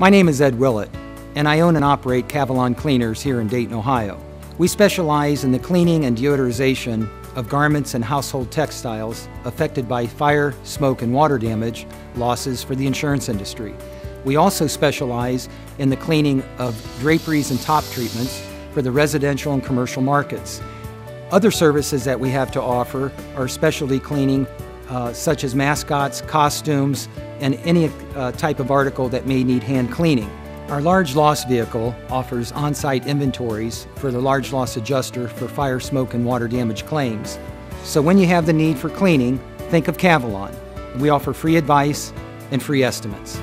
My name is Ed Willett, and I own and operate Cavalon Cleaners here in Dayton, Ohio. We specialize in the cleaning and deodorization of garments and household textiles affected by fire, smoke, and water damage losses for the insurance industry. We also specialize in the cleaning of draperies and top treatments for the residential and commercial markets. Other services that we have to offer are specialty cleaning, uh, such as mascots, costumes, and any uh, type of article that may need hand cleaning. Our large loss vehicle offers on-site inventories for the large loss adjuster for fire, smoke, and water damage claims. So when you have the need for cleaning, think of Cavalon. We offer free advice and free estimates.